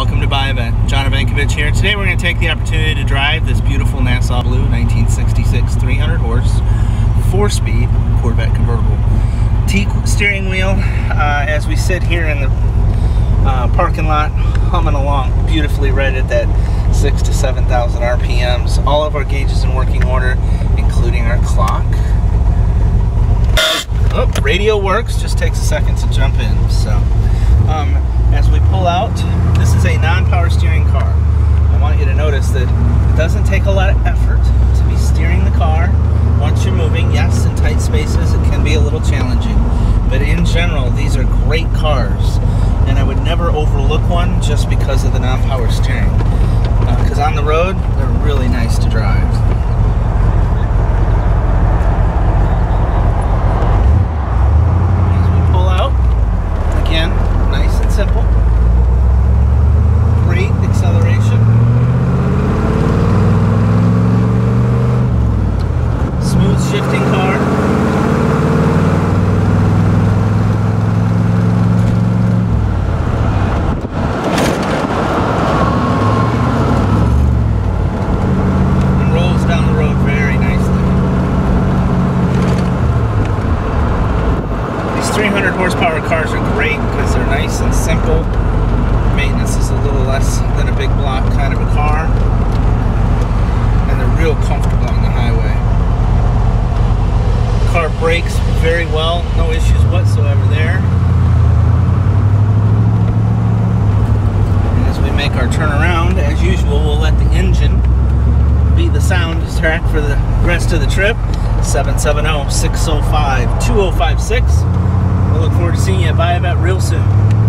welcome to Buy A Vette. John Ivankovich here. Today we're going to take the opportunity to drive this beautiful Nassau Blue 1966 300 horse, 4-speed Corvette convertible. Teak steering wheel uh, as we sit here in the uh, parking lot humming along beautifully right at that 6 to 7,000 RPMs. All of our gauges in working order including our clock. Oh, radio works, just takes a second to jump in. So um, as we pull out, this is a non-power steering car. I want you to notice that it doesn't take a lot of effort to be steering the car once you're moving. Yes, in tight spaces it can be a little challenging, but in general these are great cars and I would never overlook one just because of the non-power steering. Because uh, on the road, they're really nice to drive. Saint-Pont. Horsepower cars are great because they're nice and simple. Maintenance is a little less than a big block kind of a car. And they're real comfortable on the highway. Car brakes very well, no issues whatsoever there. And as we make our turnaround, as usual, we'll let the engine be the sound track for the rest of the trip. 770-605-2056. We'll look forward to seeing you at Buy A Vette real soon.